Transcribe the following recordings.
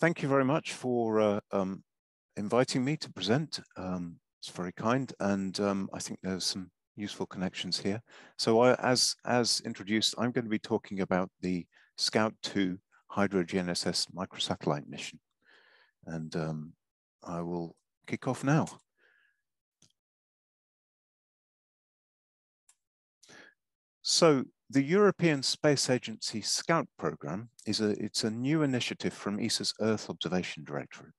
thank you very much for uh, um, inviting me to present. Um, it's very kind, and um, I think there's some useful connections here. So I, as, as introduced, I'm going to be talking about the Scout 2 Hydro GNSS microsatellite mission. And um, I will kick off now. So the European Space Agency Scout program is a, it's a new initiative from ESA's Earth Observation Directorate.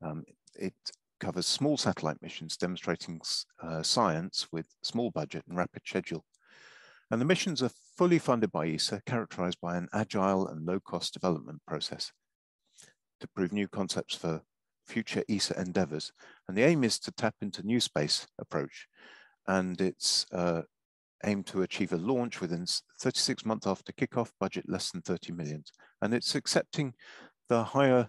Um, it covers small satellite missions demonstrating uh, science with small budget and rapid schedule. And the missions are fully funded by ESA, characterized by an agile and low-cost development process to prove new concepts for future ESA endeavors. And the aim is to tap into new space approach. And it's uh, aimed to achieve a launch within 36 months after kickoff, budget less than 30 million. And it's accepting the higher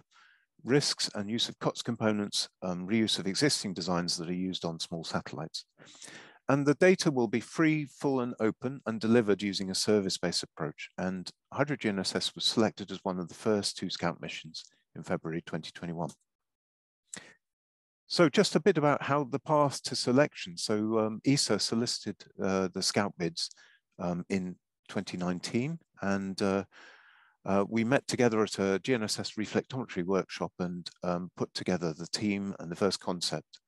risks and use of COTS components, um, reuse of existing designs that are used on small satellites. And the data will be free, full and open and delivered using a service-based approach. And HydroGNSS was selected as one of the first two Scout missions in February 2021. So just a bit about how the path to selection. So um, ESA solicited uh, the Scout bids um, in 2019 and uh, uh, we met together at a GNSS reflectometry workshop and um, put together the team and the first concept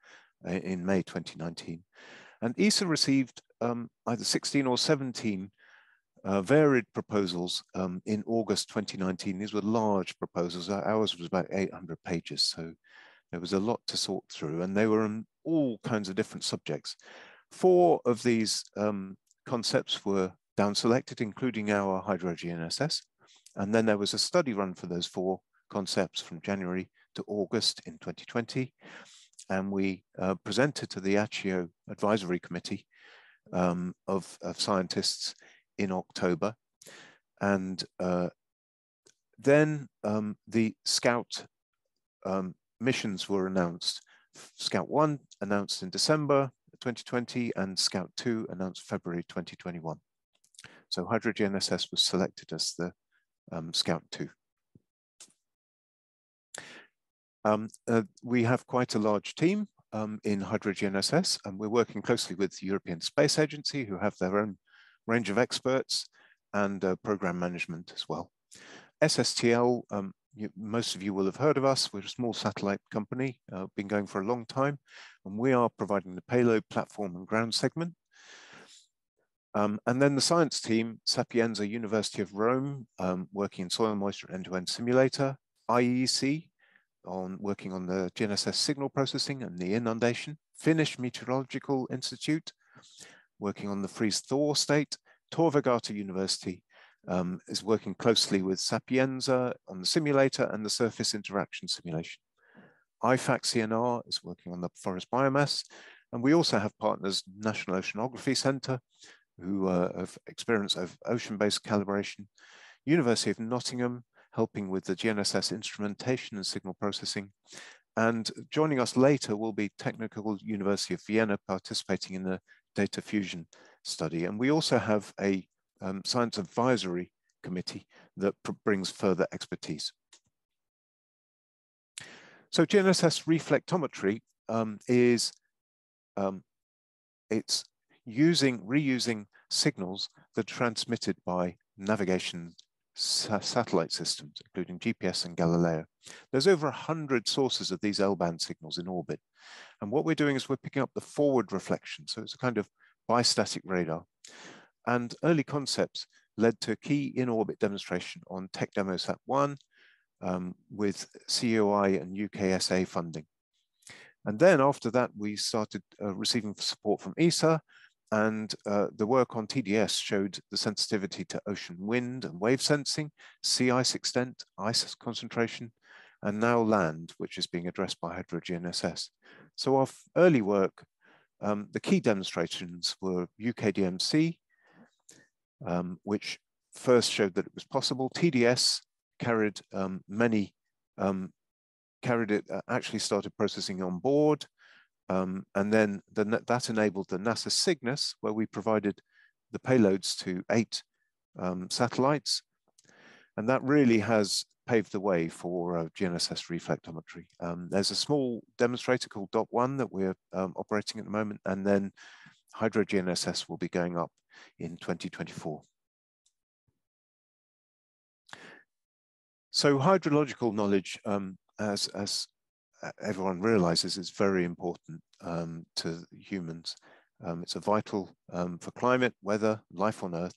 uh, in May 2019. And ESA received um, either 16 or 17 uh, varied proposals um, in August 2019. These were large proposals. Ours was about 800 pages, so there was a lot to sort through, and they were on all kinds of different subjects. Four of these um, concepts were down selected, including our Hydro GNSS. And then there was a study run for those four concepts from January to August in 2020. And we uh, presented to the ACEO Advisory Committee um, of, of, scientists in October. And uh, then um, the Scout um, missions were announced. Scout 1 announced in December 2020 and Scout 2 announced February 2021. So Hydro GNSS was selected as the um, Scout 2. Um, uh, we have quite a large team um, in Hydro GNSS, and we're working closely with the European Space Agency, who have their own range of experts and uh, program management as well. SSTL, um, you, most of you will have heard of us. We're a small satellite company, uh, been going for a long time, and we are providing the payload platform and ground segment. Um, and then the science team, Sapienza University of Rome, um, working in soil moisture end-to-end -end simulator, IEC, on working on the GNSS signal processing and the inundation, Finnish Meteorological Institute, working on the freeze-thaw state, Tor Vergata University um, is working closely with Sapienza on the simulator and the surface interaction simulation. IFAC CNR is working on the forest biomass, and we also have partners National Oceanography Centre, who uh, have experience of ocean-based calibration, University of Nottingham, helping with the GNSS instrumentation and signal processing. And joining us later will be Technical University of Vienna participating in the data fusion study. And we also have a um, science advisory committee that brings further expertise. So GNSS reflectometry um, is um, it's using, reusing signals that are transmitted by navigation sa satellite systems, including GPS and Galileo. There's over 100 sources of these L-band signals in orbit. And what we're doing is we're picking up the forward reflection. So it's a kind of bistatic radar. And early concepts led to a key in-orbit demonstration on Tech TechDemoSat-1 um, with CEOI and UKSA funding. And then after that, we started uh, receiving support from ESA and uh, the work on TDS showed the sensitivity to ocean wind and wave sensing, sea ice extent, ice concentration, and now land, which is being addressed by Hydro GNSS. So our early work, um, the key demonstrations were UKDMC, um, which first showed that it was possible. TDS carried um, many, um, carried it, uh, actually started processing on board, um, and then the, that enabled the NASA CYGNSS, where we provided the payloads to eight um, satellites. And that really has paved the way for uh, GNSS reflectometry. Um, there's a small demonstrator called DOT one that we're um, operating at the moment, and then Hydro GNSS will be going up in 2024. So hydrological knowledge, um, as, as everyone realizes, is very important um, to humans. Um, it's a vital um, for climate, weather, life on Earth,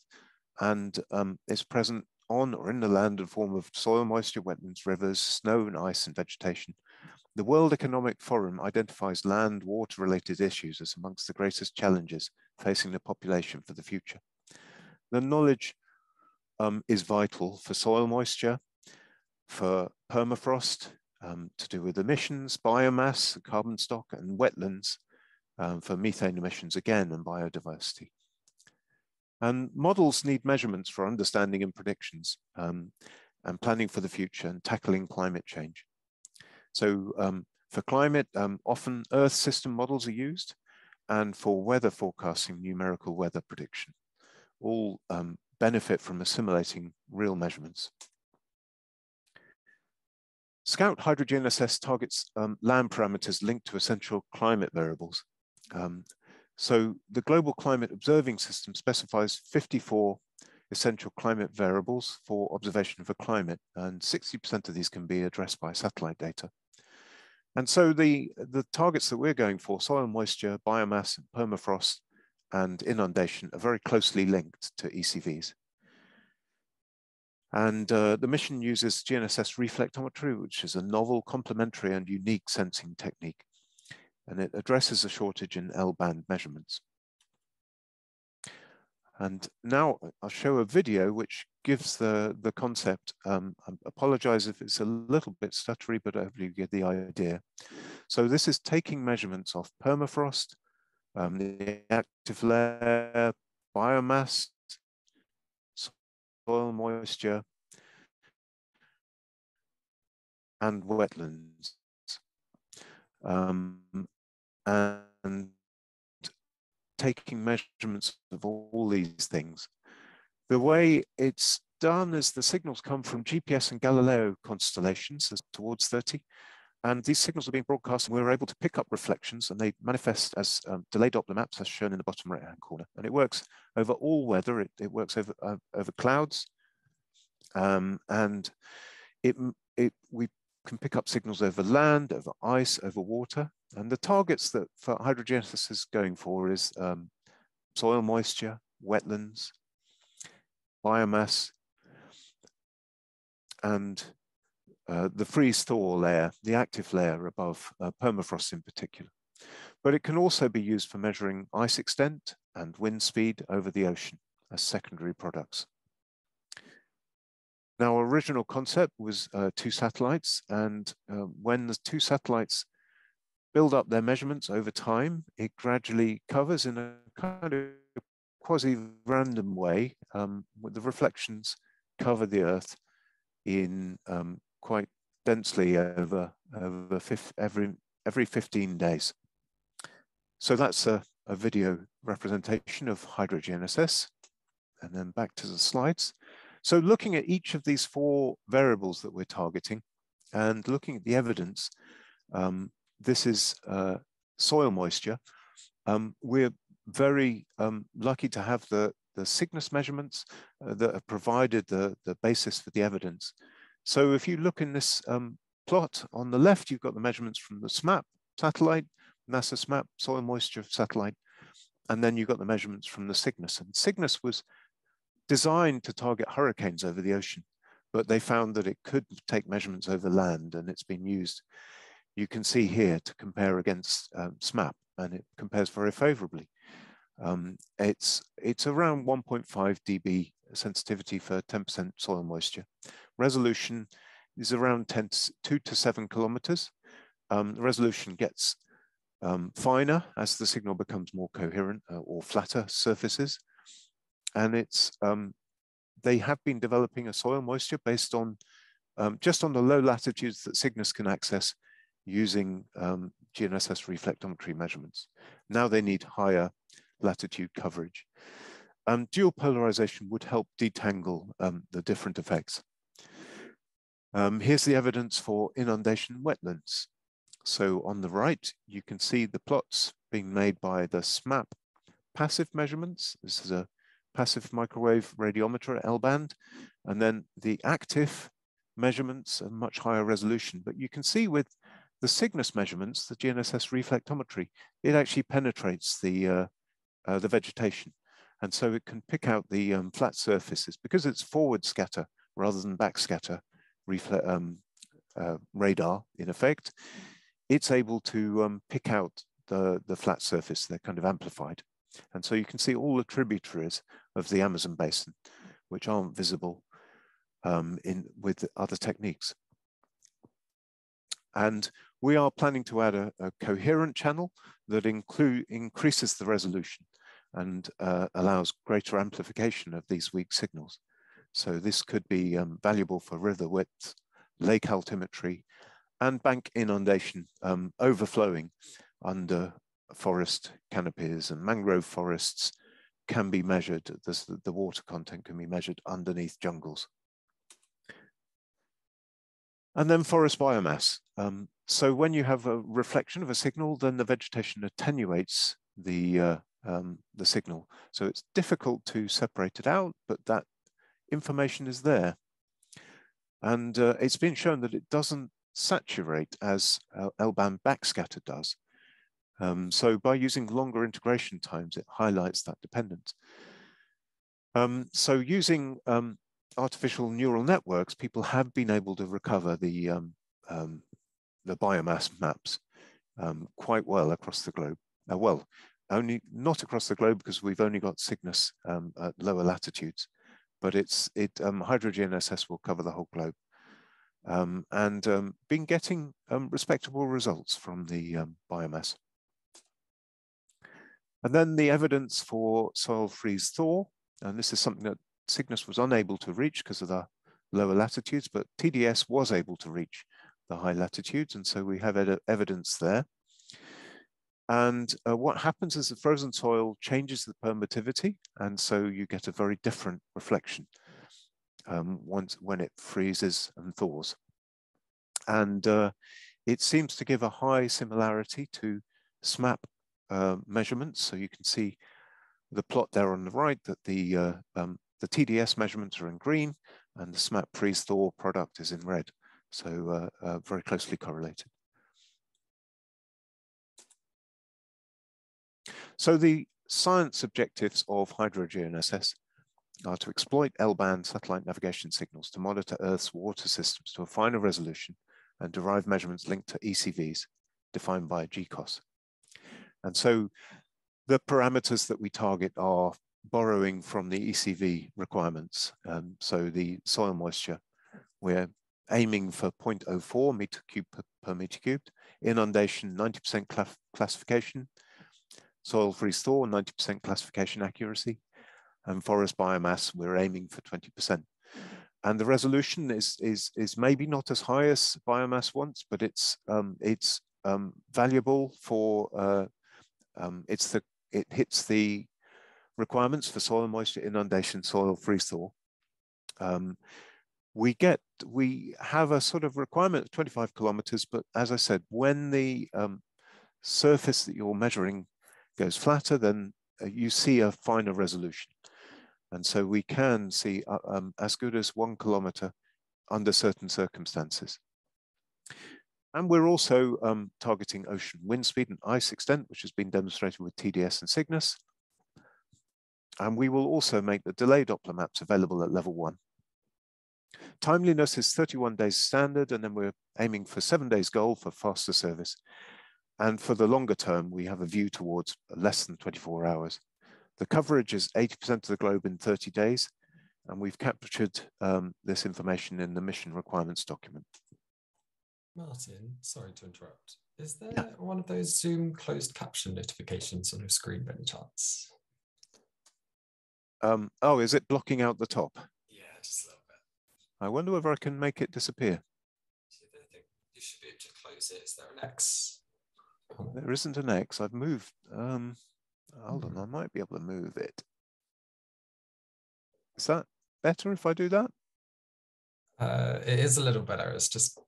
and um, it's present on or in the land in form of soil moisture, wetlands, rivers, snow and ice and vegetation. The World Economic Forum identifies land water related issues as amongst the greatest challenges facing the population for the future. The knowledge um, is vital for soil moisture, for permafrost, um, to do with emissions, biomass, carbon stock, and wetlands um, for methane emissions again and biodiversity. And models need measurements for understanding and predictions um, and planning for the future and tackling climate change. So um, for climate, um, often Earth system models are used and for weather forecasting, numerical weather prediction. All um, benefit from assimilating real measurements. Scout HydroGNSS targets um, land parameters linked to essential climate variables. Um, so the Global Climate Observing System specifies 54 essential climate variables for observation of a climate, and 60% of these can be addressed by satellite data. And so the, the targets that we're going for, soil moisture, biomass, permafrost, and inundation are very closely linked to ECVs. And uh, the mission uses GNSS reflectometry, which is a novel, complementary, and unique sensing technique and it addresses a shortage in L-band measurements. And now I'll show a video which gives the, the concept. Um, I apologize if it's a little bit stuttery, but hopefully you get the idea. So this is taking measurements of permafrost, um, the active layer, biomass, soil moisture, and wetlands. Um, and taking measurements of all these things. The way it's done is the signals come from GPS and Galileo constellations towards 30. And these signals are being broadcast and we're able to pick up reflections and they manifest as um, delayed Doppler maps as shown in the bottom right hand corner. And it works over all weather. It, it works over, uh, over clouds. Um, and it, it, we can pick up signals over land, over ice, over water. And the targets that for HydroGNSS is going for is um, soil moisture, wetlands, biomass, and uh, the freeze thaw layer, the active layer above uh, permafrost in particular. But it can also be used for measuring ice extent and wind speed over the ocean as secondary products. Now, our original concept was uh, two satellites, and uh, when the two satellites build up their measurements over time, it gradually covers in a kind of quasi-random way, um, the reflections cover the Earth in um, quite densely over, over every, every 15 days. So that's a, a video representation of HydroGNSS. And then back to the slides. So looking at each of these four variables that we're targeting and looking at the evidence, um, this is uh, soil moisture. Um, we're very um, lucky to have the, the CYGNSS measurements uh, that have provided the, the basis for the evidence. So if you look in this um, plot on the left, you've got the measurements from the SMAP satellite, NASA SMAP soil moisture satellite, and then you've got the measurements from the CYGNSS. And CYGNSS was designed to target hurricanes over the ocean, but they found that it could take measurements over land and it's been used. You can see here to compare against um, SMAP and it compares very favorably. Um, it's, it's around 1.5 dB sensitivity for 10% soil moisture. Resolution is around 10 to, 2 to 7 kilometers. Um, resolution gets um, finer as the signal becomes more coherent uh, or flatter surfaces and it's um, they have been developing a soil moisture based on um, just on the low latitudes that CYGNSS can access using um, GNSS reflectometry measurements. Now they need higher latitude coverage. Um, dual polarization would help detangle um, the different effects. Um, here's the evidence for inundation wetlands. So on the right, you can see the plots being made by the SMAP passive measurements. This is a passive microwave radiometer L-band, and then the active measurements are much higher resolution. But you can see with the CYGNSS measurements, the GNSS reflectometry, it actually penetrates the, uh, uh, the vegetation. And so it can pick out the um, flat surfaces because it's forward scatter rather than back scatter um, uh, radar in effect. It's able to um, pick out the, the flat surface, they're kind of amplified. And so you can see all the tributaries of the Amazon basin, which aren't visible um, in with other techniques. And we are planning to add a, a coherent channel that include, increases the resolution and uh, allows greater amplification of these weak signals. So this could be um, valuable for river width, lake altimetry, and bank inundation um, overflowing under forest canopies and mangrove forests can be measured, the water content can be measured underneath jungles. And then forest biomass. Um, so when you have a reflection of a signal, then the vegetation attenuates the, uh, um, the signal. So it's difficult to separate it out, but that information is there. And uh, it's been shown that it doesn't saturate as L-band backscatter does. Um, so by using longer integration times, it highlights that dependence. Um, so using um, artificial neural networks, people have been able to recover the, um, um, the biomass maps um, quite well across the globe. Uh, well, only not across the globe because we've only got CYGNSS at lower latitudes, but it's it Hydro GNSS will cover the whole globe. Um, and um, been getting um, respectable results from the biomass. And then the evidence for soil freeze thaw, and this is something that CYGNSS was unable to reach because of the lower latitudes, but TDS was able to reach the high latitudes, and so we have ed evidence there. And uh, what happens is the frozen soil changes the permittivity, and so you get a very different reflection um, once when it freezes and thaws. And uh, it seems to give a high similarity to SMAP uh, measurements. So you can see the plot there on the right that the, uh, um, the TDS measurements are in green and the SMAP freeze-thaw product is in red. So uh, uh, very closely correlated. So the science objectives of Hydro GNSS are to exploit L-band satellite navigation signals to monitor Earth's water systems to a finer resolution and derive measurements linked to ECVs defined by GCOS. And so the parameters that we target are borrowing from the ECV requirements. Um, so the soil moisture, we're aiming for 0.04 meter cubed per, per meter cubed, inundation 90% cl classification, soil freeze thaw 90% classification accuracy, and forest biomass we're aiming for 20%. And the resolution is is is maybe not as high as biomass wants, but it's um, it's um, valuable for uh, um, it's the, it hits the requirements for soil moisture, inundation, soil freeze thaw. Um, we get, we have a sort of requirement of 25 kilometers, but as I said, when the um, surface that you're measuring goes flatter, then uh, you see a finer resolution. And so we can see uh, um, as good as one kilometer under certain circumstances. And we're also um, targeting ocean wind speed and ice extent, which has been demonstrated with TDS and CYGNSS. And we will also make the delay Doppler maps available at level one. Timeliness is 31 days standard, and then we're aiming for seven days goal for faster service. And for the longer term, we have a view towards less than 24 hours. The coverage is 80% of the globe in 30 days, and we've captured um, this information in the mission requirements document. Martin, sorry to interrupt. Is there yeah. one of those Zoom closed caption notifications on your screen by any chance? Um, oh, is it blocking out the top? Yeah, just a little bit. I wonder whether I can make it disappear. You should be able to close it. Is there an X? There isn't an X. I've moved. Um, hold on. I might be able to move it. Is that better if I do that? Uh, it is a little better. It's just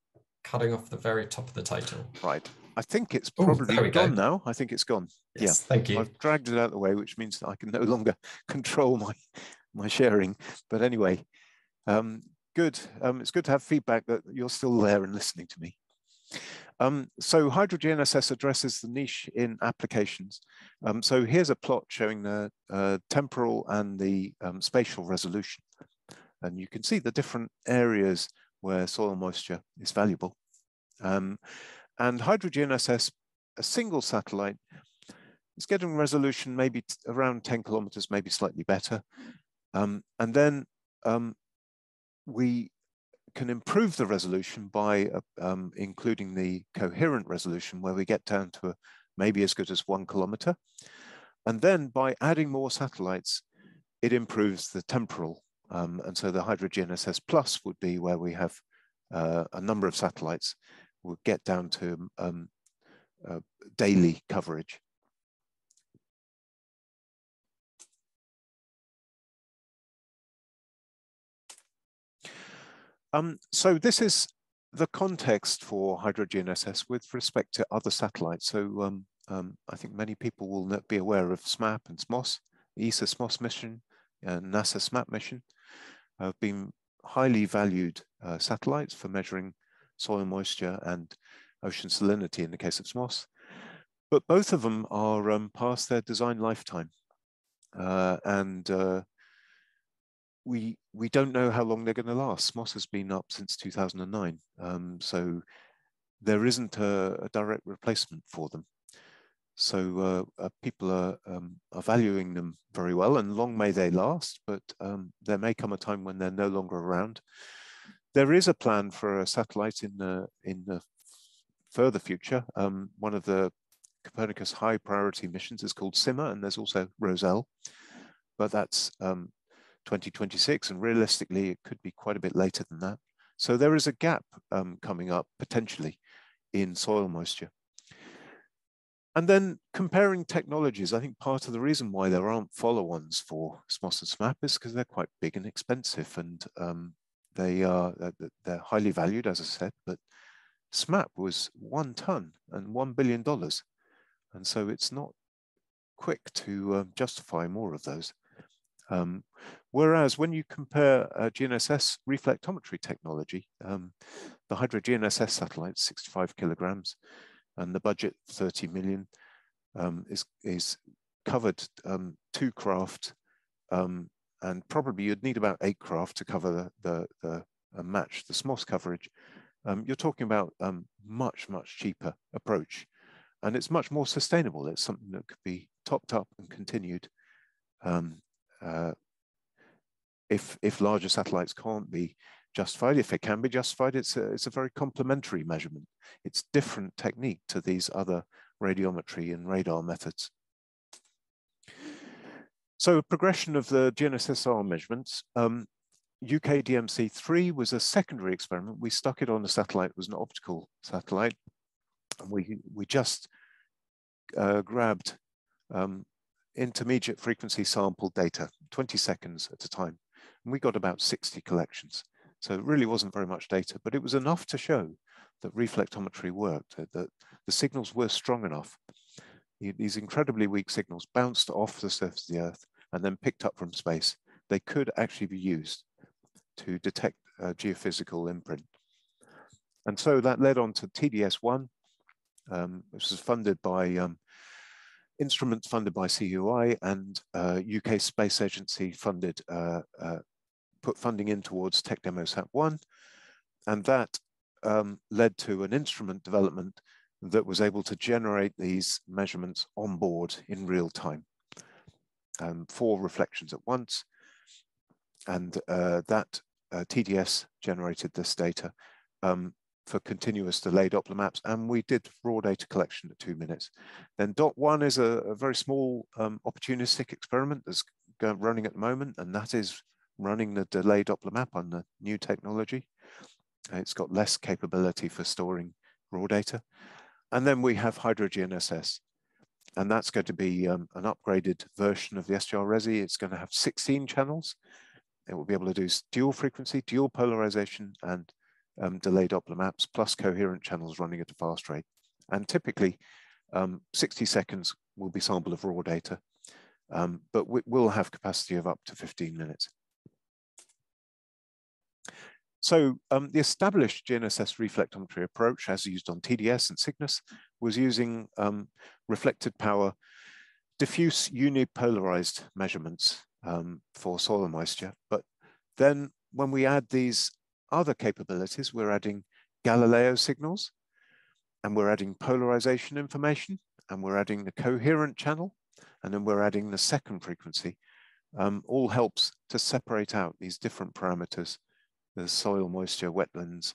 cutting off the very top of the title. Right. I think it's probably Ooh, gone go. now. I think it's gone. Yes, yeah. Thank you. I've dragged it out of the way, which means that I can no longer control my my sharing. But anyway, um, good. Um, it's good to have feedback that you're still there and listening to me. Um, so HydroGNSS addresses the niche in applications. Um, so here's a plot showing the uh, temporal and the um, spatial resolution. And you can see the different areas where soil moisture is valuable. Um, and HydroGNSS, a single satellite, is getting resolution maybe around 10 kilometers, maybe slightly better. Um, and then um, we can improve the resolution by uh, um, including the coherent resolution where we get down to a, maybe as good as one kilometer. And then by adding more satellites, it improves the temporal. Um, and so the HydroGNSS Plus would be where we have uh, a number of satellites, would get down to um, uh, daily coverage. Um, so this is the context for HydroGNSS with respect to other satellites. So um, um, I think many people will be aware of SMAP and SMOS, the ESA SMOS mission, and NASA SMAP mission have been highly valued uh, satellites for measuring soil moisture and ocean salinity in the case of SMOS. But both of them are um, past their design lifetime. Uh, and uh, we we don't know how long they're going to last. SMOS has been up since 2009, um, so there isn't a, a, direct replacement for them. So uh, uh, people are, um, are valuing them very well, and long may they last. But um, there may come a time when they're no longer around. There is a plan for a satellite in the in the further future. Um, one of the Copernicus high priority missions is called CIMR, and there's also ROSE-L, but that's um, 2026, and realistically, it could be quite a bit later than that. So there is a gap um, coming up potentially in soil moisture. And then comparing technologies, I think part of the reason why there aren't follow-ons for SMOS and SMAP is because they're quite big and expensive, and um, they are they're highly valued, as I said. But SMAP was one ton and one billion dollars, and so it's not quick to uh, justify more of those. Um, whereas when you compare uh, GNSS reflectometry technology, um, the HydroGNSS satellite, 65 kilograms, and the budget 30 million, um, is, is covered um, two craft, um, and probably you'd need about eight craft to cover the, the, the uh, match the SMOS coverage. Um, you're talking about much, much cheaper approach. And it's much more sustainable. It's something that could be topped up and continued um, uh, if if larger satellites can't be justified, if it can be justified, it's a, it's a very complementary measurement. It's different technique to these other radiometry and radar methods. So progression of the GNSSR measurements. Um, UK DMC3 was a secondary experiment. We stuck it on a satellite, it was an optical satellite. And we, we just uh, grabbed um, intermediate frequency sample data, 20 seconds at a time. And we got about 60 collections. So it really wasn't very much data, but it was enough to show that reflectometry worked, that the signals were strong enough. These incredibly weak signals bounced off the surface of the Earth and then picked up from space. They could actually be used to detect a geophysical imprint. And so that led on to TDS-1, um, which was funded by um, instruments funded by CEOI and uh, UK Space Agency funded, uh, uh, put funding in towards Tech Demo Sat 1. And that um, led to an instrument development that was able to generate these measurements on board in real time. Um, four reflections at once. And uh, that uh, TDS generated this data. Um, for continuous delayed Doppler maps, and we did raw data collection at two minutes. Then dot one is a, a very small um, opportunistic experiment that's running at the moment, and that is running the delayed Doppler map on the new technology. It's got less capability for storing raw data. And then we have HydroGNSS, and that's going to be um, an upgraded version of the SGR-ReSI. It's going to have 16 channels, it will be able to do dual frequency, dual polarization, and um, delay Doppler maps, plus coherent channels running at a fast rate. And typically, um, 60 seconds will be sample of raw data, um, but we will have capacity of up to 15 minutes. So um, the established GNSS reflectometry approach, as used on TDS and CYGNSS, was using um, reflected power diffuse unipolarized measurements um, for soil moisture. But then when we add these other capabilities, we're adding Galileo signals, and we're adding polarization information, and we're adding the coherent channel, and then we're adding the second frequency. Um, all helps to separate out these different parameters, the soil moisture, wetlands,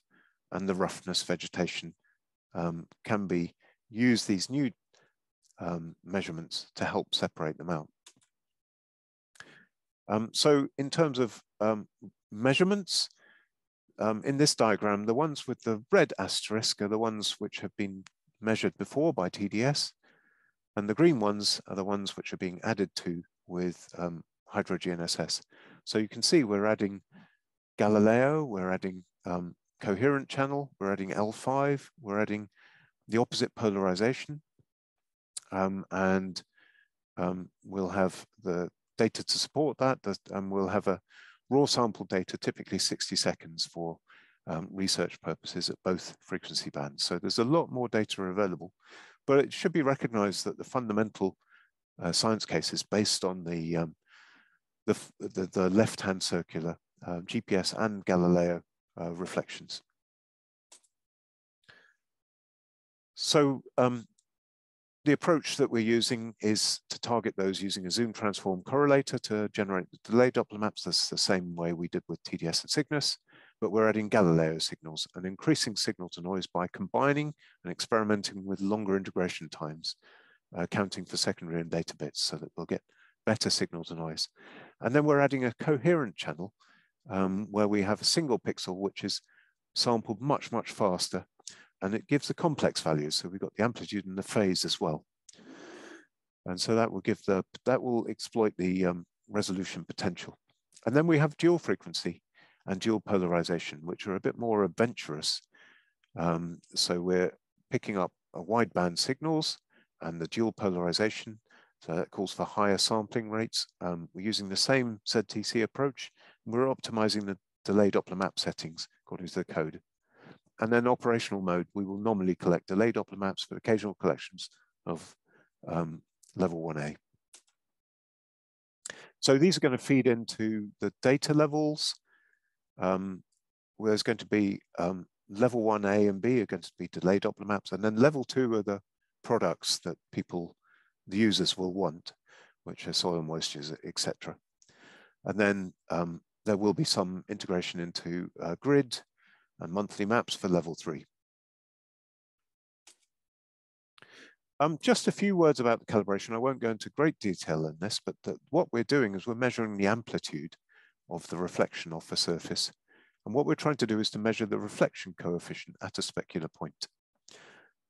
and the roughness vegetation um, can be used these new um, measurements to help separate them out. Um, so in terms of um, measurements, um, in this diagram, the ones with the red asterisk are the ones which have been measured before by TDS, and the green ones are the ones which are being added to with um, HydroGNSS. So you can see we're adding Galileo, we're adding um, coherent channel, we're adding L5, we're adding the opposite polarization, um, and um, we'll have the data to support that, and we'll have a raw sample data, typically 60 seconds for um, research purposes at both frequency bands. So there's a lot more data available, but it should be recognized that the fundamental uh, science case is based on the, um, the, the, the left-hand circular uh, GPS and Galileo uh, reflections. So um, the approach that we're using is to target those using a zoom transform correlator to generate the delay Doppler maps. That's the same way we did with TDS and CYGNSS, but we're adding Galileo signals and increasing signal to noise by combining and experimenting with longer integration times, uh, counting for secondary and data bits so that we'll get better signal to noise. And then we're adding a coherent channel um, where we have a single pixel, which is sampled much, much faster and it gives the complex values. So we've got the amplitude and the phase as well. And so that will give the, that will exploit the um, resolution potential. And then we have dual frequency and dual polarization, which are a bit more adventurous. Um, so we're picking up a wideband signals and the dual polarization. So that calls for higher sampling rates. Um, we're using the same ZTC approach. We're optimizing the delay Doppler map settings according to the code. And then operational mode, we will normally collect delayed Doppler maps for occasional collections of um, level 1A. So these are going to feed into the data levels. Um, there's going to be um, level 1A and B are going to be delayed Doppler maps. And then level 2 are the products that people, the users will want, which are soil moistures, etc. And then um, there will be some integration into uh, grid and monthly maps for level three. Um, just a few words about the calibration. I won't go into great detail in this, but the, what we're doing is we're measuring the amplitude of the reflection off a surface. And what we're trying to do is to measure the reflection coefficient at a specular point.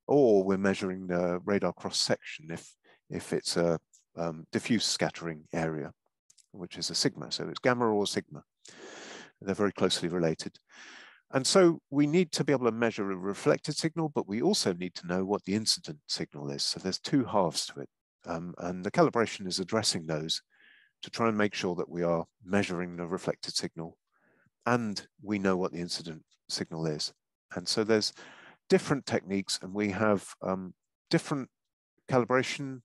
Or we're measuring the radar cross section if, if it's a um, diffuse scattering area, which is a sigma. So it's gamma or sigma. They're very closely related. And so we need to be able to measure a reflected signal, but we also need to know what the incident signal is. So there's two halves to it. Um, and the calibration is addressing those to try and make sure that we are measuring the reflected signal and we know what the incident signal is. And so there's different techniques and we have um, different calibration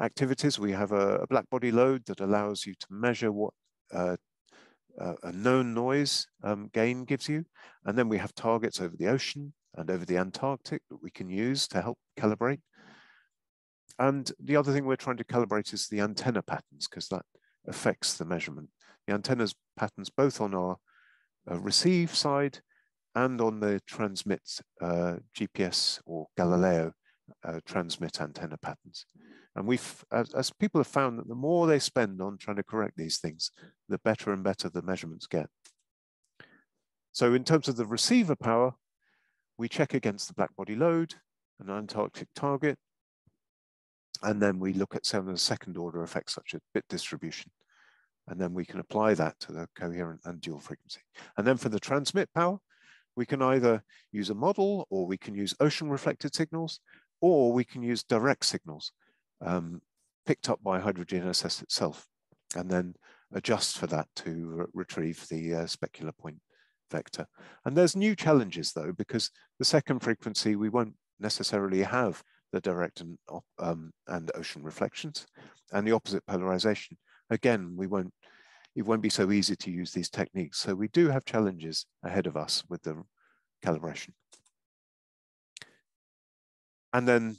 activities. We have a, a, black body load that allows you to measure what uh, uh, a known noise um, gain gives you. And then we have targets over the ocean and over the Antarctic that we can use to help calibrate. And the other thing we're trying to calibrate is the antenna patterns because that affects the measurement. The antennas patterns both on our uh, receive side and on the transmit uh, GPS or Galileo uh, transmit antenna patterns. And we've, as, as, people have found that the more they spend on trying to correct these things, the better and better the measurements get. So in terms of the receiver power, we check against the black body load, an Antarctic target, and then we look at some of the second order effects such as bit distribution. And then we can apply that to the coherent and dual frequency. And then for the transmit power, we can either use a model or we can use ocean reflected signals, or we can use direct signals um, picked up by HydroGNSS itself, and then adjust for that to re retrieve the uh, specular point vector. And there's new challenges though, because the second frequency, we won't necessarily have the direct and, um, and ocean reflections and the opposite polarization. Again, we won't, it won't be so easy to use these techniques. So we do have challenges ahead of us with the calibration. And then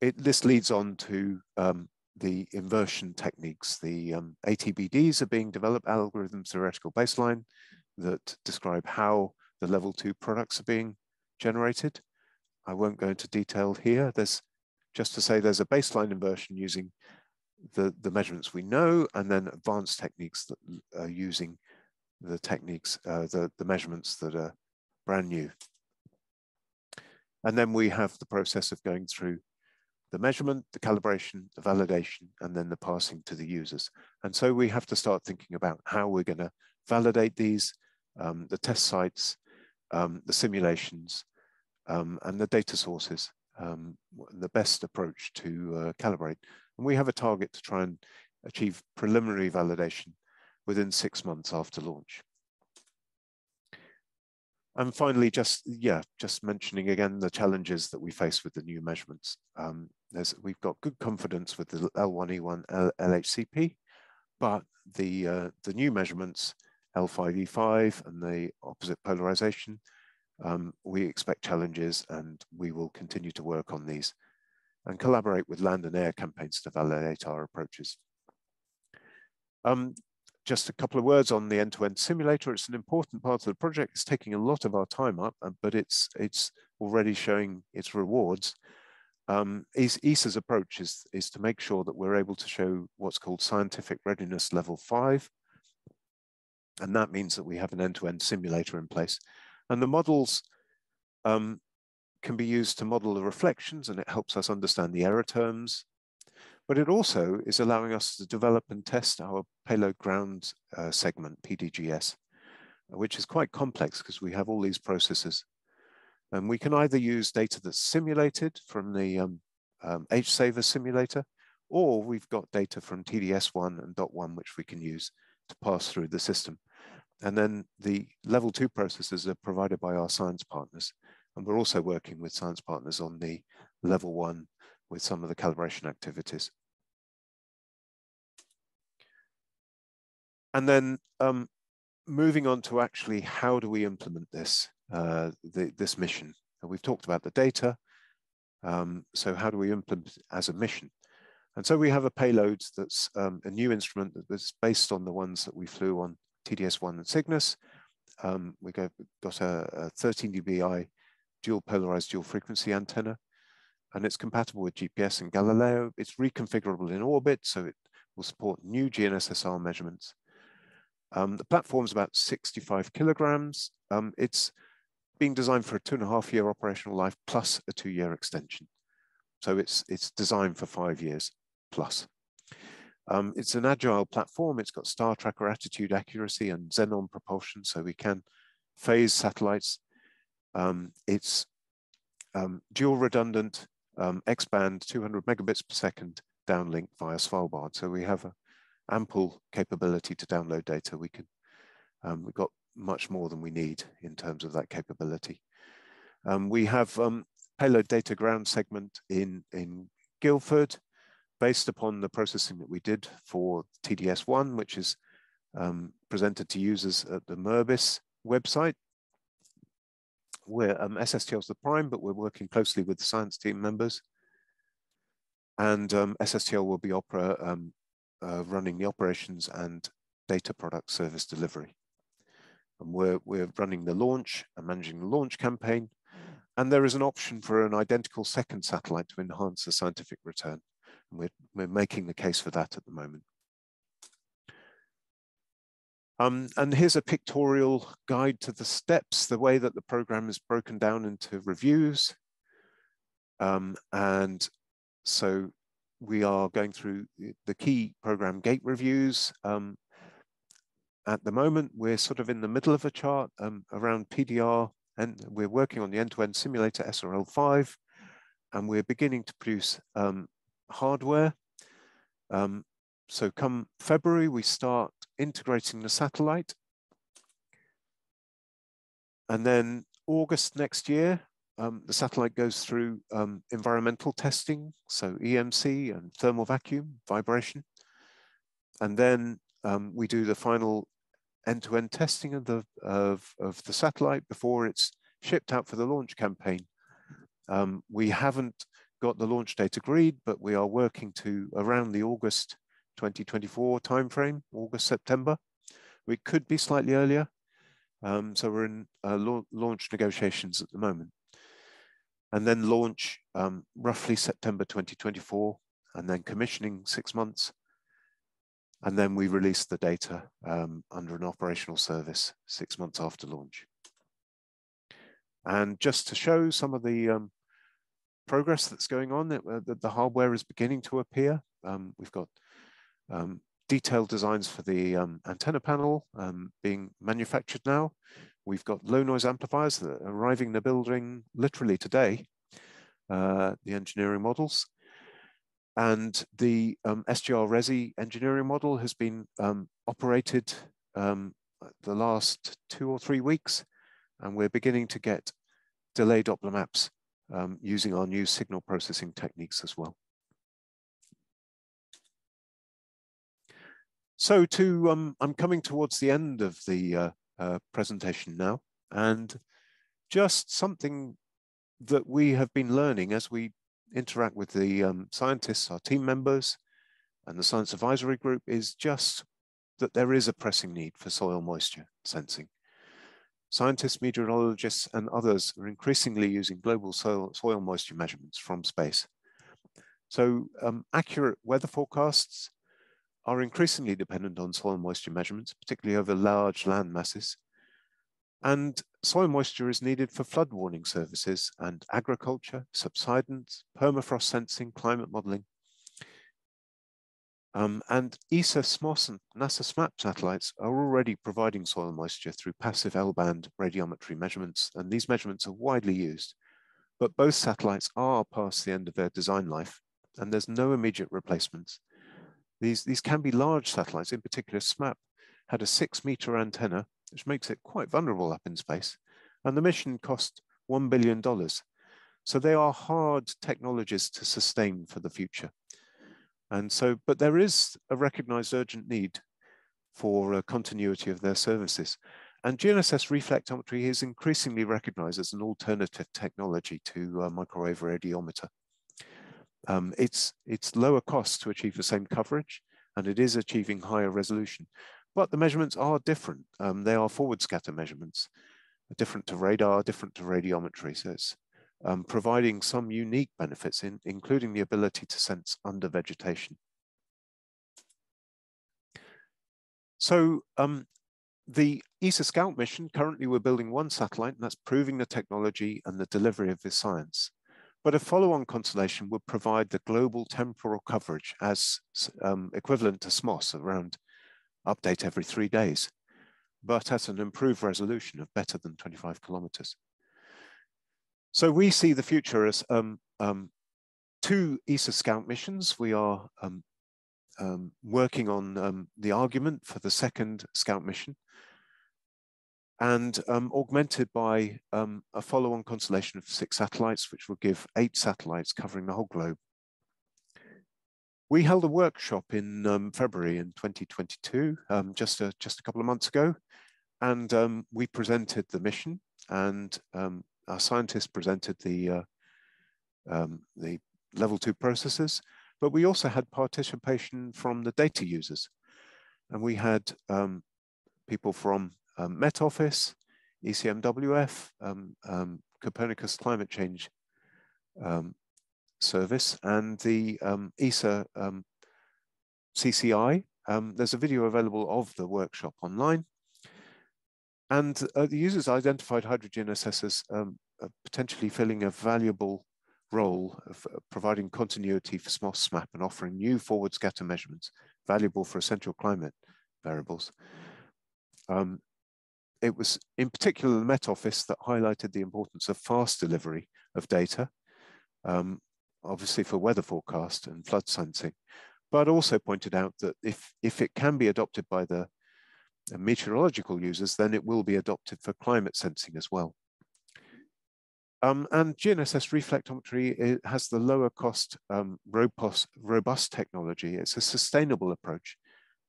it, this leads on to um, the inversion techniques. The um, ATBDs are being developed, algorithm theoretical baseline, that describe how the level two products are being generated. I won't go into detail here. There's just to say there's a baseline inversion using the, the measurements we know and then advanced techniques that are using the techniques, uh, the, the measurements that are brand new. And then we have the process of going through the measurement, the calibration, the validation, and then the passing to the users. And so we have to start thinking about how we're going to validate these, um, the test sites, um, the simulations, um, and the data sources, um, the best approach to uh, calibrate. And we have a target to try and achieve preliminary validation within six months after launch. And finally, just yeah, just mentioning again the challenges that we face with the new measurements. Um, we've got good confidence with the L1E1 L LHCP, but the uh, the new measurements L5E5 and the opposite polarization, um, we expect challenges and we will continue to work on these and collaborate with land and air campaigns to validate our approaches. Um, just a couple of words on the end-to-end -end simulator. It's an important part of the project. It's taking a lot of our time up, uh, but it's it's already showing its rewards. Um, ESA's approach is, is to make sure that we're able to show what's called scientific readiness level five, and that means that we have an end-to-end -end simulator in place. And the models um, can be used to model the reflections and it helps us understand the error terms. But it also is allowing us to develop and test our payload ground uh, segment, PDGS, which is quite complex because we have all these processes. And we can either use data that's simulated from the um, um, HSaver simulator, or we've got data from TDS1 and DOT1, which we can use to pass through the system. And then the level two processes are provided by our science partners. And we're also working with science partners on the level one with some of the calibration activities. And then um, moving on to actually how do we implement this, uh, the, this mission? And we've talked about the data. Um, so how do we implement as a mission? And so we have a payload that's um, a new instrument that's based on the ones that we flew on TDS1 and CYGNSS. Um, we got, got a, a 13 dBi dual polarized dual frequency antenna, and it's compatible with GPS and Galileo. It's reconfigurable in orbit, so it will support new GNSSR measurements. Um, the platform is about 65 kilograms. Um, it's being designed for a two and a half year operational life plus a two year extension. So it's, it's designed for five years plus. Um, it's an agile platform. It's got star tracker attitude accuracy and xenon propulsion, so we can phase satellites. Um, it's um, dual redundant um, X-band 200 megabits per second downlink via Svalbard. So we have a ample capability to download data. We can, um, we've got much more than we need in terms of that capability. Um, we have payload data ground segment in, in Guildford based upon the processing that we did for TDS1, which is um, presented to users at the MERRByS website. We're um, SSTL is the prime, but we're working closely with science team members. And um, SSTL will be opera, um, uh, running the operations and data product service delivery. And we're, we're running the launch and managing the launch campaign. And there is an option for an identical second satellite to enhance the scientific return. And we're, we're making the case for that at the moment. Um, and here's a pictorial guide to the steps, the way that the program is broken down into reviews. Um, and so we are going through the key program gate reviews. Um, at the moment, we're sort of in the middle of a chart um, around PDR, and we're working on the end-to-end -end simulator SRL5, and we're beginning to produce um, hardware. Um, so come February, we start integrating the satellite. And then August next year, um, the satellite goes through um, environmental testing, so EMC and thermal vacuum, vibration. And then um, we do the final end-to-end -end testing of the, of, of the satellite before it's shipped out for the launch campaign. Um, we haven't got the launch date agreed, but we are working to around the August 2024 timeframe, August, September. We could be slightly earlier. Um, so we're in uh, launch negotiations at the moment. And then launch um, roughly September 2024, and then commissioning six months. And then we release the data um, under an operational service six months after launch. And just to show some of the um, progress that's going on, uh, the, hardware is beginning to appear. Um, we've got um, detailed designs for the um, antenna panel being manufactured now. We've got low noise amplifiers that are arriving in the building literally today, uh, the engineering models. And the um, SGR-ReSI engineering model has been um, operated um, the last two or three weeks, and we're beginning to get delay Doppler maps um, using our new signal processing techniques as well. So to, um, I'm coming towards the end of the uh, uh, presentation now, and just something that we have been learning as we interact with the um, scientists, our team members, and the science advisory group is just that there is a pressing need for soil moisture sensing. Scientists, meteorologists, and others are increasingly using global soil, soil moisture measurements from space. So um, accurate weather forecasts are increasingly dependent on soil moisture measurements, particularly over large land masses. And soil moisture is needed for flood warning services and agriculture, subsidence, permafrost sensing, climate modeling. Um, and ESA, SMOS, and NASA SMAP satellites are already providing soil moisture through passive L-band radiometry measurements, and these measurements are widely used. But both satellites are past the end of their design life, and there's no immediate replacements. These, these can be large satellites, in particular SMAP had a six meter antenna, which makes it quite vulnerable up in space. And the mission cost $1 billion. So they are hard technologies to sustain for the future. And so, but there is a recognized urgent need for uh, continuity of their services. And GNSS reflectometry is increasingly recognized as an alternative technology to uh, microwave radiometer. Um, it's, it's lower cost to achieve the same coverage, and it is achieving higher resolution. But the measurements are different. Um, they are forward scatter measurements, different to radar, different to radiometry. So it's um, providing some unique benefits, in, including the ability to sense under vegetation. So um, the ESA Scout mission, currently we're building one satellite, and that's proving the technology and the delivery of this science. But a follow-on constellation would provide the global temporal coverage as um, equivalent to SMOS around update every three days, but at an improved resolution of better than 25 kilometers. So we see the future as um, um, two ESA Scout missions. We are um, um working on um, the argument for the second Scout mission, and um, augmented by um, a follow-on constellation of six satellites, which will give eight satellites covering the whole globe. We held a workshop in um, February in 2022, um, just, a, just a couple of months ago, and um, we presented the mission and um, our scientists presented the, uh, the level two processes, but we also had participation from the data users. And we had people from um, Met Office, ECMWF, um, um, Copernicus Climate Change um, Service, and the um, ESA CCI. there's a video available of the workshop online. And uh, the users identified HydroGNSS as uh, potentially filling a valuable role of uh, providing continuity for SMOS SMAP and offering new forward scatter measurements valuable for essential climate variables. Um, it was in particular the Met Office that highlighted the importance of fast delivery of data, um, obviously for weather forecast and flood sensing, but also pointed out that if, if it can be adopted by the meteorological users, then it will be adopted for climate sensing as well. Um, and GNSS reflectometry has the lower cost um, robust, robust technology. It's a sustainable approach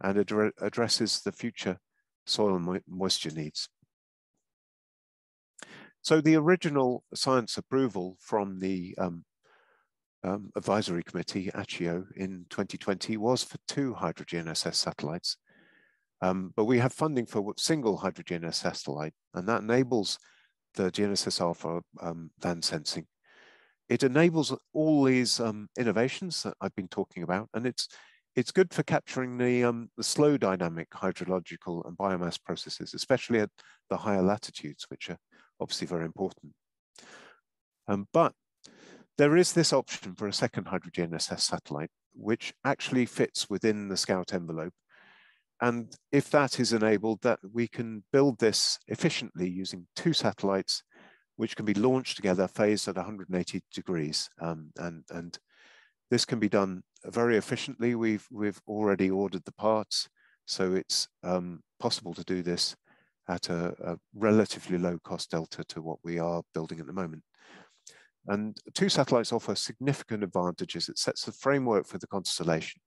and it addresses the future soil mo moisture needs. So the original science approval from the um, um, advisory committee, ACEO, in 2020 was for two hydro-GNSS satellites. Um, but we have funding for single hydro-GNSS satellite, and that enables the GNSS Alpha um, land sensing. It enables all these um, innovations that I've been talking about, and it's it's good for capturing the, um, the slow dynamic hydrological and biomass processes, especially at the higher latitudes, which are obviously very important. Um, but there is this option for a second hydro-GNSS satellite, which actually fits within the Scout envelope. And if that is enabled, that we can build this efficiently using two satellites, which can be launched together, phased at 180 degrees. Um, and, and this can be done very efficiently. We've, we've already ordered the parts, so it's um, possible to do this at a, a, relatively low cost delta to what we are building at the moment. And two satellites offer significant advantages. It sets the framework for the constellation,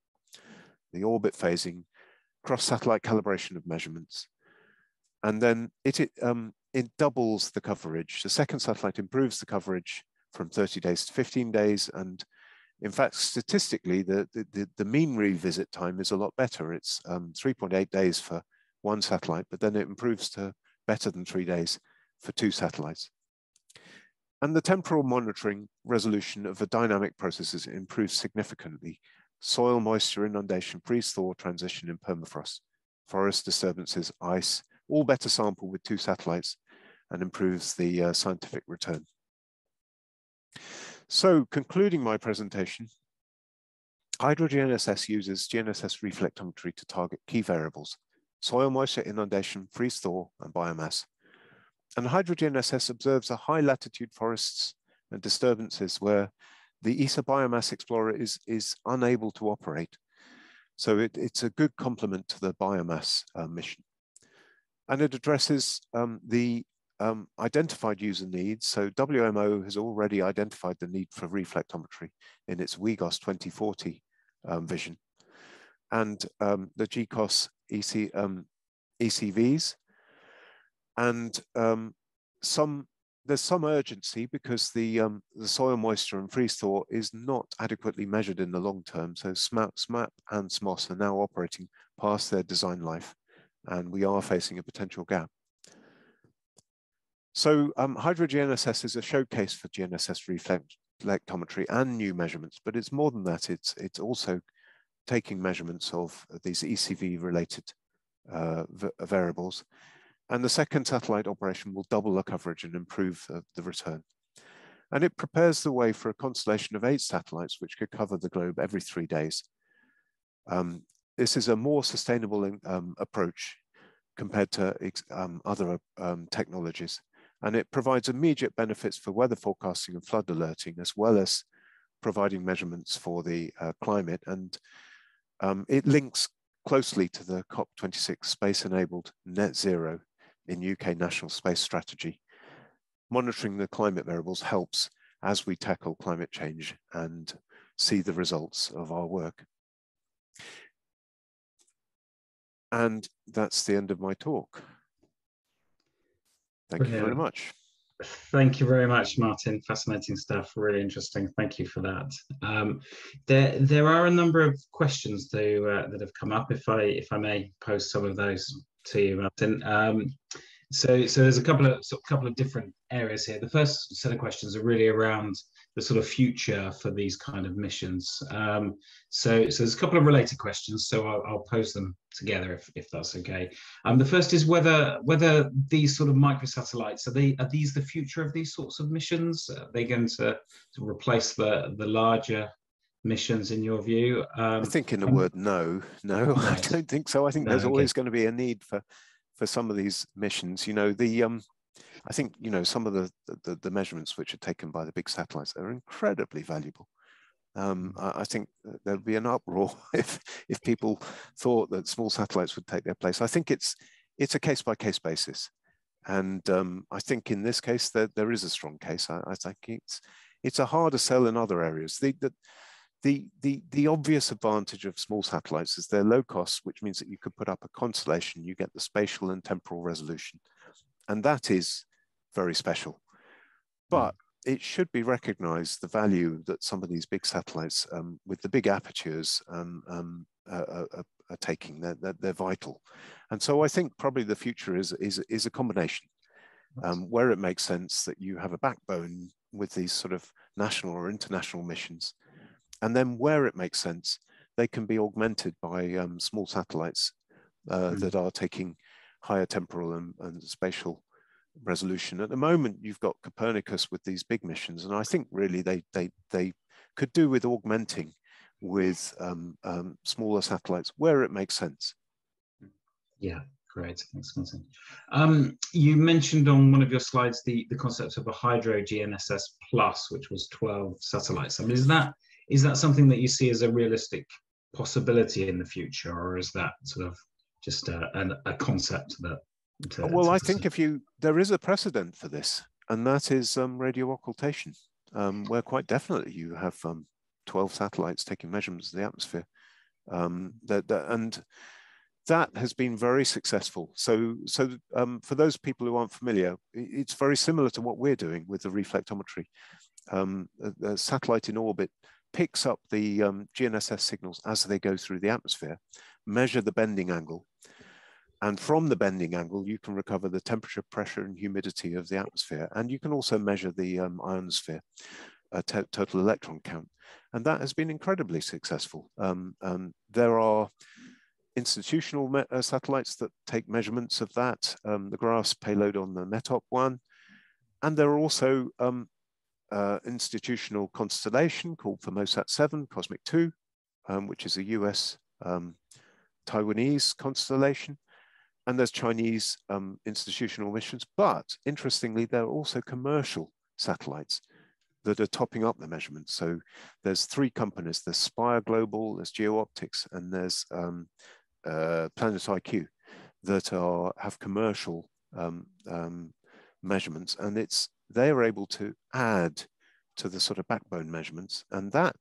the orbit phasing, cross-satellite calibration of measurements, and then it, it, um, it doubles the coverage. The second satellite improves the coverage from 30 days to 15 days and in fact, statistically, the, the, the mean revisit time is a lot better. It's um, 3.8 days for one satellite, but then it improves to better than three days for two satellites. And the temporal monitoring resolution of the dynamic processes improves significantly. Soil moisture, inundation, freeze-thaw transition in permafrost, forest disturbances, ice, all better sampled with two satellites and improves the uh, scientific return. So concluding my presentation, Hydro-GNSS uses GNSS reflectometry to target key variables, soil moisture, inundation, freeze thaw, and biomass. And Hydro-GNSS observes the high latitude forests and disturbances where the ESA Biomass Explorer is, is unable to operate. So it, it's a good complement to the biomass uh, mission. And it addresses um, the um, identified user needs. So WMO has already identified the need for reflectometry in its WIGOS 2040 um, vision. And um, the GCOS EC, um, ECVs. And um, some there's some urgency because the um, the soil moisture and freeze thaw is not adequately measured in the long term. So SMAP, SMAP and SMOS are now operating past their design life, and we are facing a potential gap. So um, Hydro-GNSS is a showcase for GNSS reflectometry and new measurements, but it's more than that. It's, it's also taking measurements of these ECV-related uh, variables. And the second satellite operation will double the coverage and improve the, the return. And it prepares the way for a constellation of eight satellites, which could cover the globe every three days. Um, this is a more sustainable um, approach compared to um, other um, technologies and it provides immediate benefits for weather forecasting and flood alerting, as well as providing measurements for the uh, climate. And um, it links closely to the COP26 space-enabled net zero in UK national space strategy. Monitoring the climate variables helps as we tackle climate change and see the results of our work. And that's the end of my talk. Thank Brilliant. you very much. Thank you very much, Martin. Fascinating stuff. Really interesting. Thank you for that. Um, there, there are a number of questions to, uh, that have come up. If I, if I may post some of those to you, Martin. Um, so, so there's a couple of so a couple of different areas here. The first set of questions are really around the sort of future for these kind of missions. Um, so, so there's a couple of related questions. So I'll, I'll pose them together if, if that's okay. Um, the first is whether whether these sort of microsatellites are they are these the future of these sorts of missions? Are they going to, to replace the the larger missions in your view? Um, I think in the word no, no, I don't think so. I think there's no, always going to be a need for for some of these missions. You know, the um, I think you know some of the, the, the measurements which are taken by the big satellites are incredibly valuable. Um, I, I, think there'd be an uproar if if people thought that small satellites would take their place. I think it's it's a case by case basis, and um, I think in this case there there is a strong case. I, I think it's it's a harder sell in other areas. The, the the, the, the obvious advantage of small satellites is they're low cost, which means that you could put up a constellation, you get the spatial and temporal resolution. And that is very special. But it should be recognized the value that some of these big satellites um, with the big apertures um, um, are, are, are, taking. They're, they're, they're, vital. And so I think probably the future is, is, is a combination um, where it makes sense that you have a backbone with these sort of national or international missions and then where it makes sense, they can be augmented by um, small satellites uh, mm. that are taking higher temporal and, and, spatial resolution. At the moment, you've got Copernicus with these big missions, and I think really they they they could do with augmenting with um, um, smaller satellites where it makes sense. Yeah, great. Thanks, Quentin. Um, you mentioned on one of your slides the, the concept of a Hydro GNSS Plus, which was 12 satellites. I mean, is that is that something that you see as a realistic possibility in the future, or is that sort of just a, a, a concept that? To, well, to I think if you there is a precedent for this, and that is um, radio occultation, um, where quite definitely you have um, 12 satellites taking measurements of the atmosphere, um, that, that, and that has been very successful. So, so um, for those people who aren't familiar, it's very similar to what we're doing with the reflectometry. Um, a, a satellite in orbit picks up the um, GNSS signals as they go through the atmosphere, measure the bending angle, and from the bending angle, you can recover the temperature, pressure, and humidity of the atmosphere. And you can also measure the um, ionosphere, uh, total electron count. And that has been incredibly successful. Um, um, there are institutional uh, satellites that take measurements of that, um, the GRAS payload on the METOP one. And there are also um, uh, institutional constellation called Formosat 7, Cosmic 2, um, which is a US Taiwanese constellation. And there's Chinese um, institutional missions. But interestingly, there are also commercial satellites that are topping up the measurements. So there's three companies, there's Spire Global, there's GeoOptics, and there's um, uh, PlanetiQ that are have commercial um, um, measurements. And it's they are able to add to the sort of backbone measurements. And that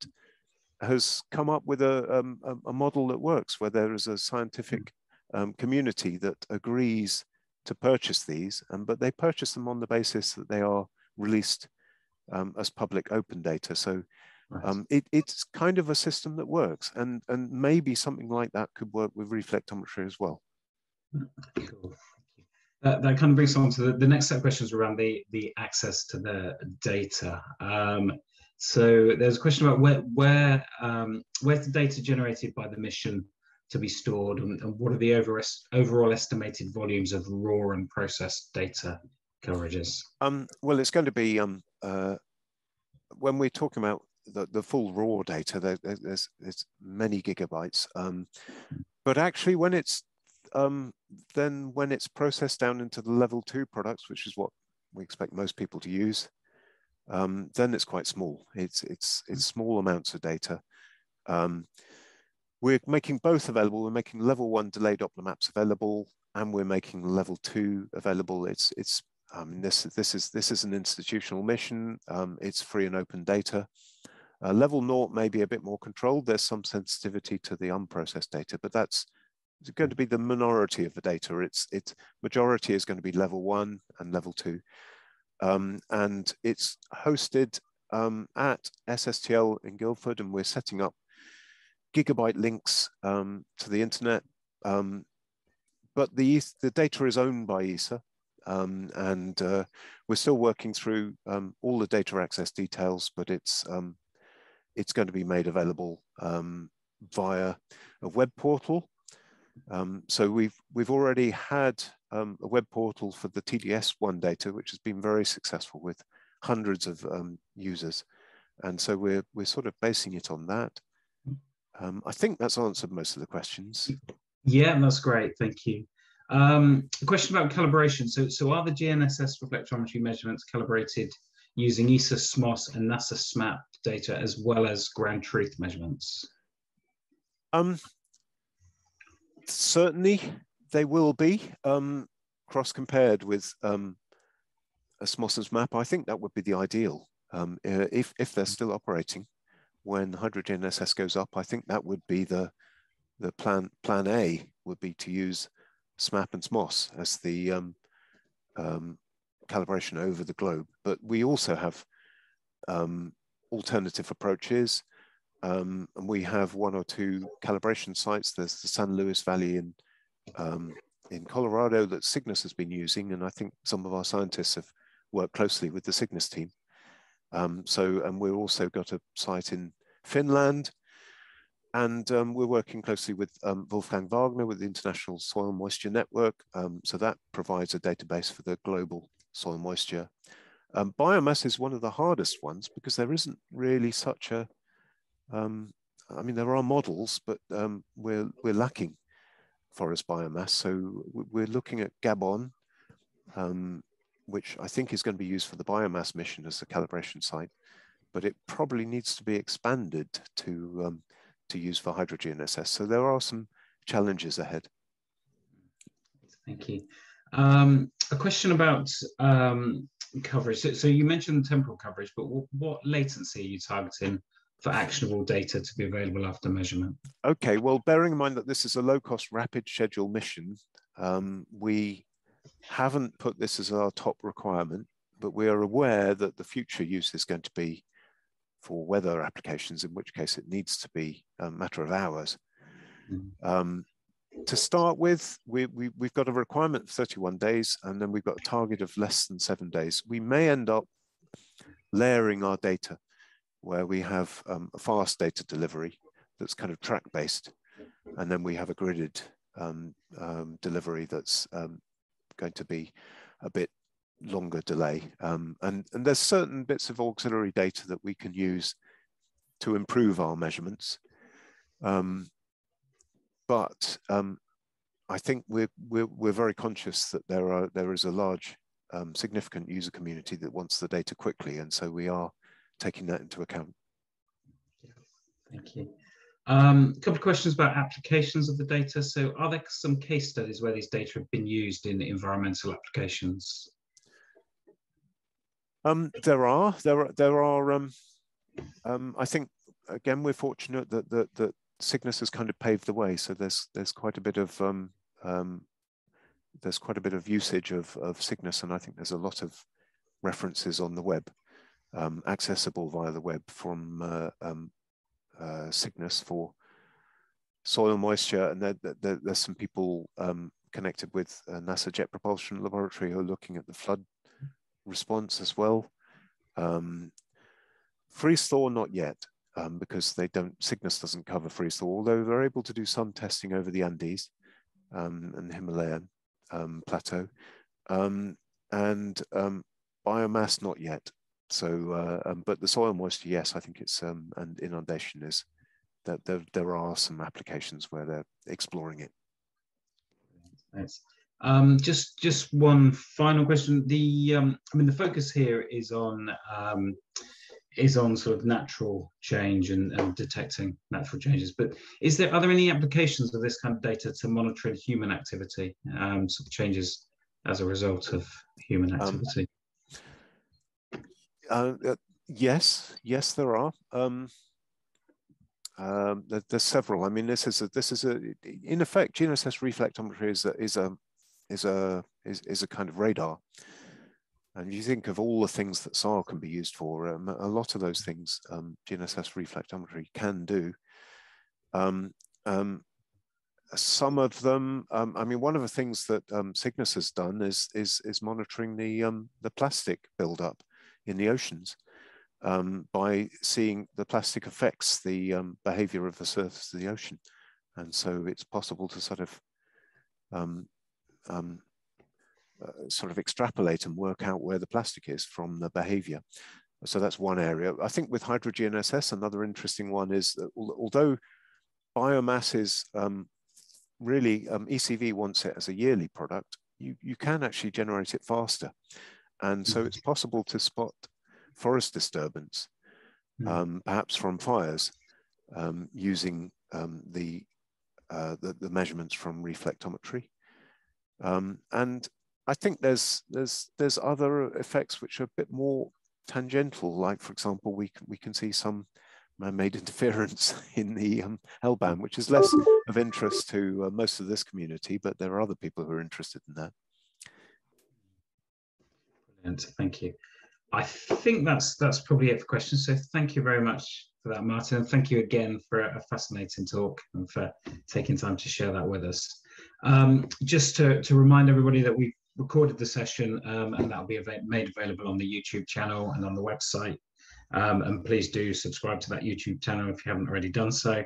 has come up with a, um, a model that works where there is a scientific um, community that agrees to purchase these, um, but they purchase them on the basis that they are released um, as public open data. So um, it, it's kind of a system that works and, and maybe something like that could work with reflectometry as well. Cool that, that kind of brings on to the, the next set of questions around the, the access to the data. Um, so there's a question about where, where um, where's the data generated by the mission to be stored and, and what are the over, overall estimated volumes of raw and processed data coverages? Um, well, it's going to be, um, uh, when we're talking about the, the full raw data, there, there's, there's many gigabytes. Um, but actually, when it's um, then when it's processed down into the level two products, which is what we expect most people to use, um, then it's quite small. It's, it's, it's small amounts of data. Um, we're making both available. We're making level one delayed Doppler maps available, and we're making level two available. It's, it's um, this, this, is, this is an institutional mission. Um, it's free and open data. Uh, level naught may be a bit more controlled. There's some sensitivity to the unprocessed data, but that's going to be the minority of the data. It's, its majority is going to be level one and level two. Um, and it's hosted um, at SSTL in Guildford, and we're setting up gigabyte links um, to the internet. Um, but the, the data is owned by ESA, um, and uh, we're still working through um, all the data access details, but it's, it's going to be made available via a web portal um, so we've we've already had um, a web portal for the TDS1 data, which has been very successful with hundreds of um, users, and so we're we're sort of basing it on that. Um, I think that's answered most of the questions. Yeah, that's great. Thank you. Um, a question about calibration. So, so are the GNSS reflectometry measurements calibrated using ESA SMOS and NASA SMAP data as well as ground truth measurements? Um, certainly, they will be um, cross compared with um, a SMOS SMAP. I think that would be the ideal um, if if they're still operating when HydroGNSS goes up. I think that would be the the plan plan A would be to use SMAP and SMOS as the um, um, calibration over the globe. But we also have um, alternative approaches. Um, and we have one or two calibration sites. There's the San Luis Valley in, um, in Colorado that CYGNSS has been using. And I think some of our scientists have worked closely with the CYGNSS team. Um, so, and we've also got a site in Finland and um, we're working closely with um, Wolfgang Wagner with the International Soil Moisture Network. Um, so that provides a database for the global soil moisture. Um, biomass is one of the hardest ones because there isn't really such a, um, I mean, there are models, but um, we're, we're lacking forest biomass. So we're looking at Gabon, which I think is going to be used for the biomass mission as a calibration site, but it probably needs to be expanded to to use for hydrogen HydroGNSS. So there are some challenges ahead. Thank you. Um, a question about um, coverage. So, so, you mentioned temporal coverage, but what latency are you targeting for actionable data to be available after measurement? Okay, well, bearing in mind that this is a low-cost rapid schedule mission, um, we haven't put this as our top requirement, but we are aware that the future use is going to be for weather applications, in which case it needs to be a matter of hours. Mm. Um, to start with, we, we, we've got a requirement of 31 days, and then we've got a target of less than seven days. We may end up layering our data where we have um, a fast data delivery that's kind of track based, and then we have a gridded um, um, delivery that's um, going to be a bit longer delay. Um, and, and there's certain bits of auxiliary data that we can use to improve our measurements. Um, but um, I think we're, we're, we're very conscious that there, are, there is a large um, significant user community that wants the data quickly. And so we are taking that into account. Thank you. Um, a couple of questions about applications of the data. So are there some case studies where these data have been used in environmental applications? Um, there are, there are, there are. Um, um, I think again we're fortunate that that that CYGNSS has kind of paved the way. So there's there's quite a bit of um, um, there's quite a bit of usage of of CYGNSS, and I think there's a lot of references on the web, um, accessible via the web from uh, um, uh, CYGNSS for soil moisture, and there, there, there's some people um, connected with uh, NASA Jet Propulsion Laboratory who are looking at the flood response as well. Um, freeze thaw, not yet, um, because they don't, CYGNSS doesn't cover freeze thaw, although they're able to do some testing over the Andes um, and Himalayan um, plateau. Um, and biomass, not yet. So, uh, but the soil moisture, yes, I think it's, and inundation is, that there, there are some applications where they're exploring it. Thanks. Um, just just one final question. The um, I mean the focus here is on um, is on sort of natural change and, and, detecting natural changes. But is there are there any applications of this kind of data to monitoring human activity, um, sort of changes as a result of human um, activity? Uh, uh, yes, yes, there are. Um, um, there, there's several. I mean, this is a, this is a in effect GNSS reflectometry is a, is a is a is, is a kind of radar. And you think of all the things that SAR can be used for, um, a lot of those things um, GNSS reflectometry can do. Um, um, some of them, um, I mean, one of the things that um, CYGNSS has done is is, is monitoring the the plastic buildup in the oceans by seeing the plastic affects the behavior of the surface of the ocean, and so it's possible to sort of um, um, uh, sort of extrapolate and work out where the plastic is from the behavior. So that's one area. I think with HydroGNSS, another interesting one is that although biomass is um, really um, ECV wants it as a yearly product, you, you can actually generate it faster. And so it's possible to spot forest disturbance, hmm. um, perhaps from fires, um, using um, the, uh, the, the measurements from reflectometry. Um, and I think there's there's there's other effects which are a bit more tangential. Like for example, we can we can see some man-made interference in the um, L-band, which is less of interest to uh, most of this community, but there are other people who are interested in that. Brilliant, thank you. I think that's that's probably it for questions. So thank you very much for that, Martin. And thank you again for a fascinating talk and for taking time to share that with us. Um, just to, to remind everybody that we've recorded the session um, and that'll be av made available on the YouTube channel and on the website. Um, and please do subscribe to that YouTube channel if you haven't already done so.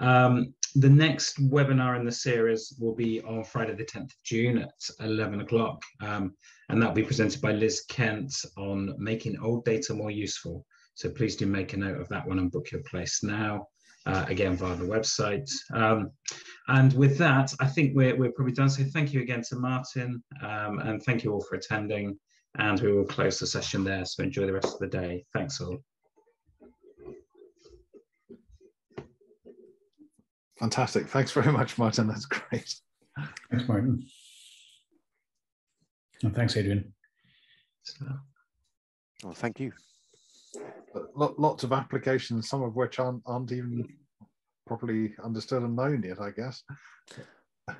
Um, the next webinar in the series will be on Friday the 10th of June at 11 o'clock. Um, and that'll be presented by Liz Kent on making old data more useful. So please do make a note of that one and book your place now, uh, again, via the website. Um, and with that, I think we're, we're probably done. So thank you again to Martin um, and thank you all for attending. And we will close the session there. So enjoy the rest of the day. Thanks all. Fantastic. Thanks very much, Martin. That's great. Thanks, Martin. And thanks, Adrian. Well, thank you. Lots of applications, some of which aren't, aren't even properly understood and known yet, I guess.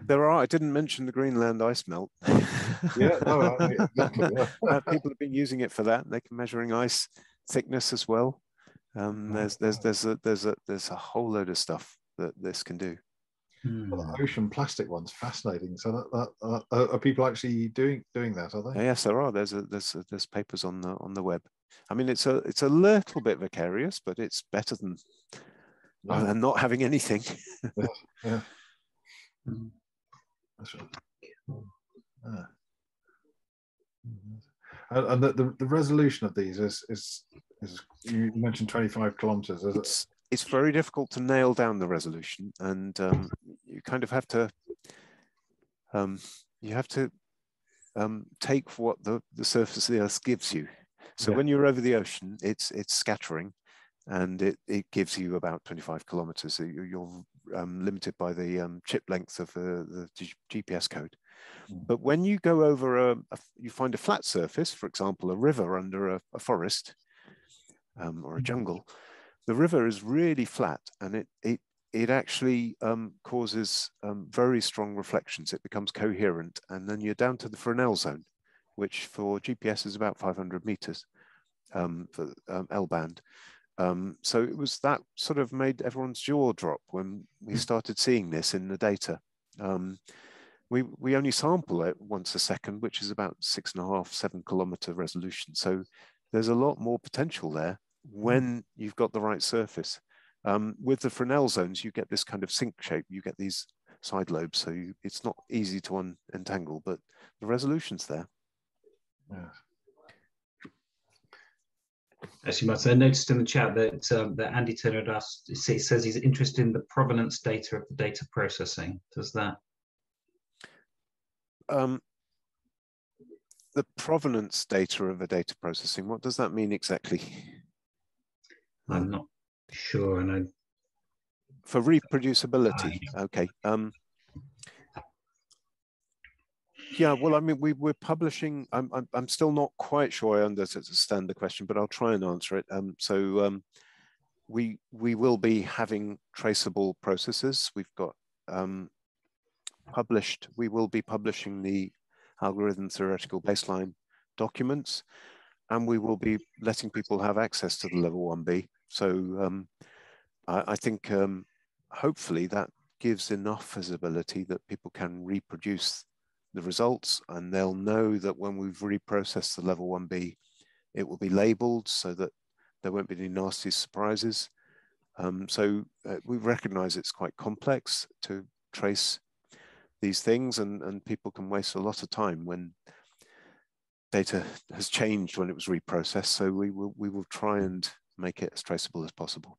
There are. I didn't mention the Greenland ice melt. yeah, no, exactly. Uh, people have been using it for that. They can measuring ice thickness as well. Um, there's there's there's a there's a there's a whole load of stuff that this can do. Well, the ocean plastic one's fascinating. So, that, that uh, are people actually doing doing that? Are they? Yes, there are. There's a, there's a, there's papers on the on the web. I mean, it's a it's a little bit vicarious, but it's better than yeah. than not having anything. yeah. yeah. Mm-hmm. That's right. Yeah. And the, the, the resolution of these is is is you mentioned 25 kilometers. Is it's, it? It's very difficult to nail down the resolution, and um, you kind of have to um, you have to um, take what the, the surface of the Earth gives you. So yeah. when you're over the ocean, it's it's scattering, and it, it gives you about 25 kilometers. So you're um, limited by the um, chip length of uh, the GPS code. Mm. But when you go over a, a, you find a flat surface, for example, a river under a, a forest um, or a mm. jungle, the river is really flat and it, it, it actually um, causes um, very strong reflections. It becomes coherent and then you're down to the Fresnel zone, which for GPS is about 500 meters um, for um, L-band. Um, so it was that sort of made everyone's jaw drop when we hmm. started seeing this in the data. Um, we, we only sample it once a second, which is about six and a half, seven kilometer resolution. So there's a lot more potential there when you've got the right surface. Um, with the Fresnel zones, you get this kind of sinc shape. You get these side lobes, so you, it's not easy to un entangle, but the resolution's there. Yeah. Actually, Martin, I noticed in the chat that um, that Andy Turner asked, says he's interested in the provenance data of the data processing. Does that? Um, the provenance data of the data processing, what does that mean exactly? I'm not sure, and I. For reproducibility, okay. Um, yeah, well, I mean, we, we're publishing. I'm, I'm, I'm still not quite sure I understand the question, but I'll try and answer it. Um, so um, we we will be having traceable processes. We've got um, published. We will be publishing the algorithm theoretical baseline documents, and we will be letting people have access to the level 1B. So um, I, I, think um, hopefully that gives enough visibility that people can reproduce the results and they'll know that when we've reprocessed the level 1B, it will be labeled so that there won't be any nasty surprises. Um, so uh, we recognize it's quite complex to trace these things and, and people can waste a lot of time when data has changed when it was reprocessed. So we will, we will try and make it as traceable as possible.